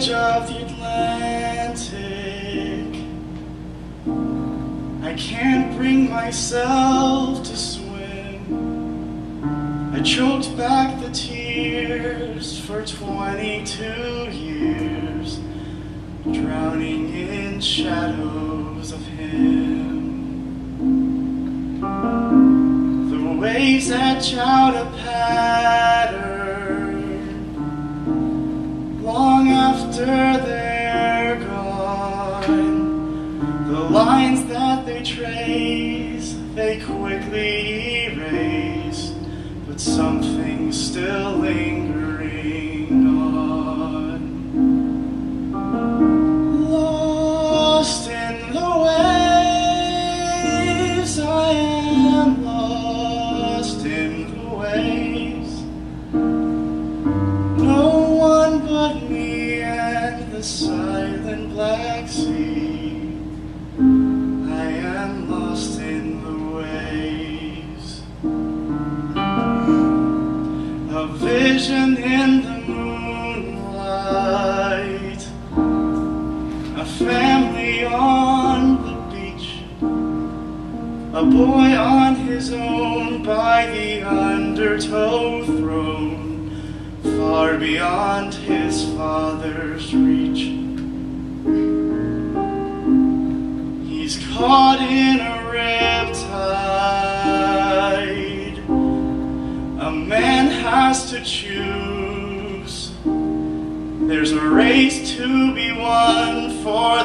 edge of the Atlantic. I can't bring myself to swim. I choked back the tears for 22 years, drowning in shadows of him. The waves etch out a pattern after they're gone. The lines that they trace, they quickly erase, but something's still lingering on. Lost I am lost in the waves. A vision in the moonlight. A family on the beach. A boy on his own by the undertow thrown far beyond his father's reach. He's caught in a riptide. A man has to choose. There's a race to be won for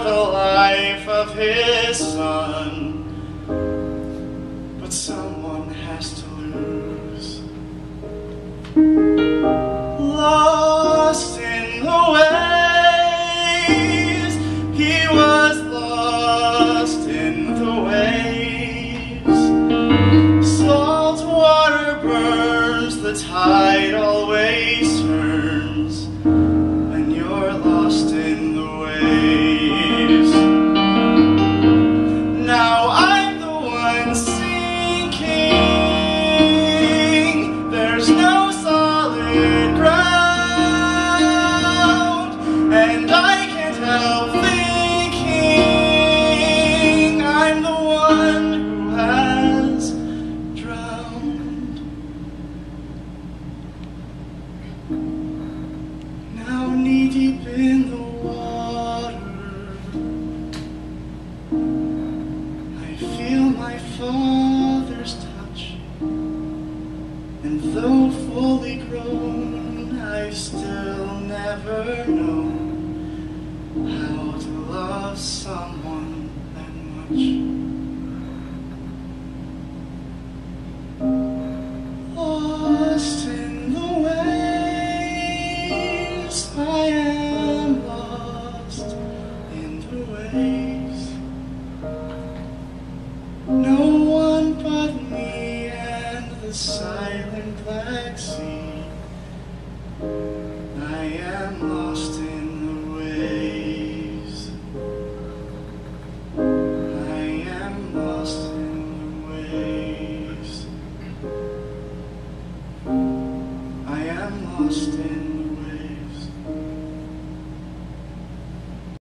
and though fully grown, I've still never known how to love. silent black sea I am lost in the waves I am lost in the waves I am lost in